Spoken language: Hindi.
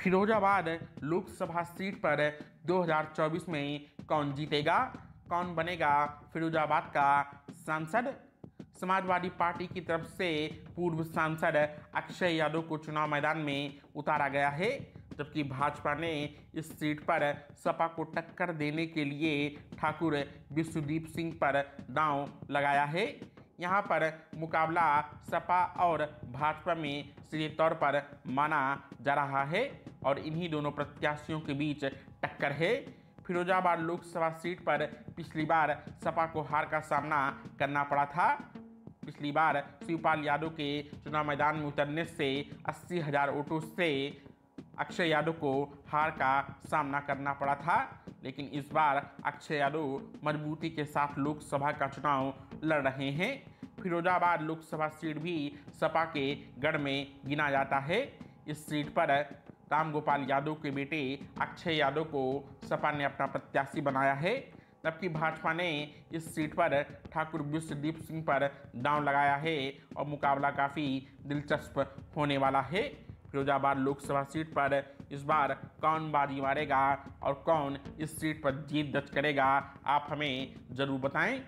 फिरोजाबाद लोकसभा सीट पर 2024 में कौन जीतेगा, कौन बनेगा फिरोजाबाद का सांसद? समाजवादी पार्टी की तरफ़ से पूर्व सांसद अक्षय यादव को चुनाव मैदान में उतारा गया है, जबकि भाजपा ने इस सीट पर सपा को टक्कर देने के लिए ठाकुर विश्वदीप सिंह पर दांव लगाया है। यहाँ पर मुकाबला सपा और भाजपा में सीधे तौर पर माना जा रहा है और इन्हीं दोनों प्रत्याशियों के बीच टक्कर है। फिरोजाबाद लोकसभा सीट पर पिछली बार सपा को हार का सामना करना पड़ा था। पिछली बार शिवपाल यादव के चुनाव मैदान में उतरने से अस्सी हज़ार वोटों से अक्षय यादव को हार का सामना करना पड़ा था। लेकिन इस बार अक्षय यादव मजबूती के साथ लोकसभा का चुनाव लड़ रहे हैं। फिरोजाबाद लोकसभा सीट भी सपा के गढ़ में गिना जाता है। इस सीट पर रामगोपाल यादव के बेटे अक्षय यादव को सपा ने अपना प्रत्याशी बनाया है, जबकि भाजपा ने इस सीट पर ठाकुर विश्वदीप सिंह पर दांव लगाया है और मुकाबला काफ़ी दिलचस्प होने वाला है। फिरोजाबाद लोकसभा सीट पर इस बार कौन बाजी मारेगा और कौन इस सीट पर जीत दर्ज करेगा, आप हमें ज़रूर बताएँ।